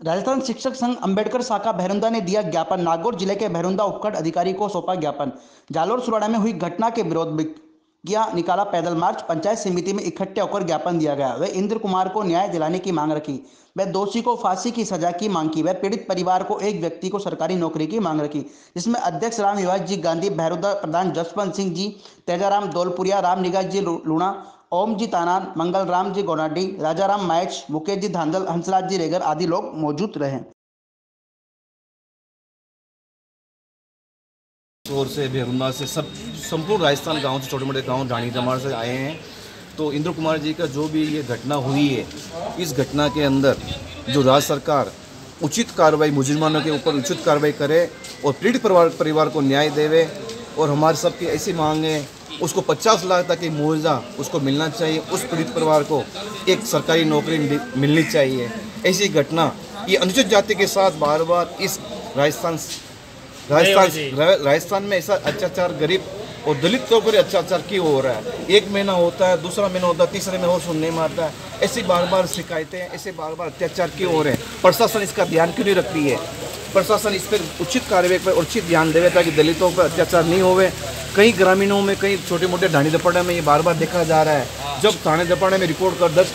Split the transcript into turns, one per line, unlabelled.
राजस्थान शिक्षक संघ अंबेडकर शाखा भैरुंदा ने दिया ज्ञापन। नागौर ज़िले के भैरुंदा उपखंड अधिकारी को सौंपा ज्ञापन। जालोर सुराड़ा में हुई घटना के विरोध में किया निकाला पैदल मार्च। पंचायत समिति में इकट्ठे होकर ज्ञापन दिया गया। वह इंद्र कुमार को न्याय दिलाने की मांग रखी। वह दोषी को फांसी की सजा की मांग की। वह पीड़ित परिवार को एक व्यक्ति को सरकारी नौकरी की मांग रखी। जिसमें अध्यक्ष राम विवास जी, गांधी भैरुदा प्रधान जसवंत सिंह जी, तेजाराम दौलपुरिया, राम जी लूणा ओम जी तानान, मंगल राम जी गोनाडी, राजाराम मैच मुकेश जी धांधल हंसराज जी रेगर आदि लोग मौजूद रहे।
शोर से बेरुन्ना से, सब, संपूर्ण राजस्थान गाँव से छोटे मोटे गाँव रानी जमार से आए हैं। तो इंद्र कुमार जी का जो भी ये घटना हुई है, इस घटना के अंदर जो राज्य सरकार उचित कार्रवाई, मुजरमानों के ऊपर उचित कार्रवाई करे और पीड़ित परिवार परिवार को न्याय देवे और हमारे सबकी ऐसी मांग है उसको 50 लाख तक की मुआवजा उसको मिलना चाहिए उस पीड़ित परिवार को एक सरकारी नौकरी मिलनी चाहिए। ऐसी घटना ये अनुसूचित जाति के साथ बार बार इस राजस्थान राजस्थान राजस्थान में ऐसा अत्याचार गरीब और दलित के ऊपर अत्याचार क्यों हो रहा है? एक महीना होता है दूसरा महीना होता है तीसरे में और सुनने में आता है। ऐसी बार बार शिकायतें ऐसे बार बार अत्याचार क्यों हो रहे हैं? प्रशासन इसका ध्यान क्यों नहीं रखती है? प्रशासन इस पर उचित कार्रवाई पर उचित ध्यान देवे ताकि दलितों पर अत्याचार नहीं होवे। कई ग्रामीणों में कई छोटे मोटे ढाणी दपड़े में ये बार बार देखा जा रहा है। जब थाने दपड़े में रिपोर्ट कर दर्ज